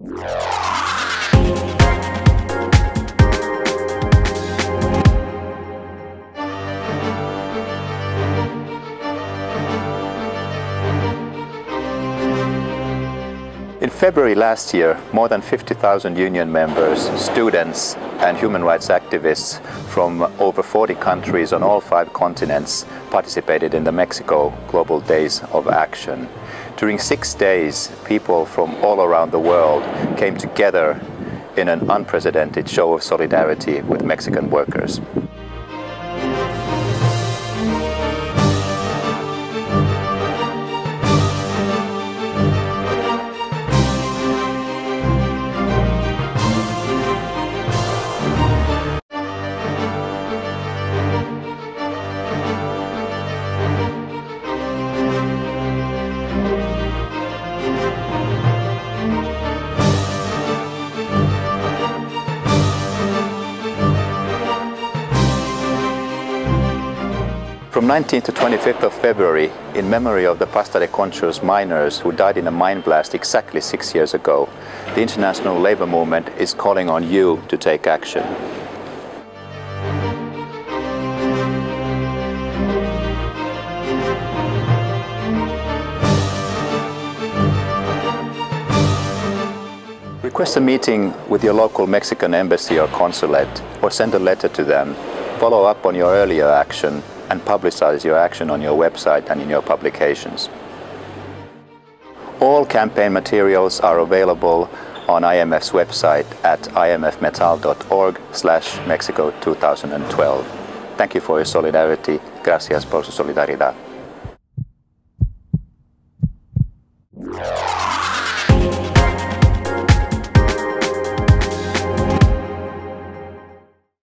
Yeah. In February last year, more than 50,000 union members, students and human rights activists from over 40 countries on all five continents participated in the Mexico Global Days of Action. During six days, people from all around the world came together in an unprecedented show of solidarity with Mexican workers. From 19th to 25th of February, in memory of the Pasta de Conchos miners who died in a mine blast exactly six years ago, the international labor movement is calling on you to take action. Request a meeting with your local Mexican embassy or consulate or send a letter to them. Follow up on your earlier action and publicize your action on your website and in your publications. All campaign materials are available on IMF's website at imfmetal.org slash Mexico 2012. Thank you for your solidarity. Gracias por su solidaridad.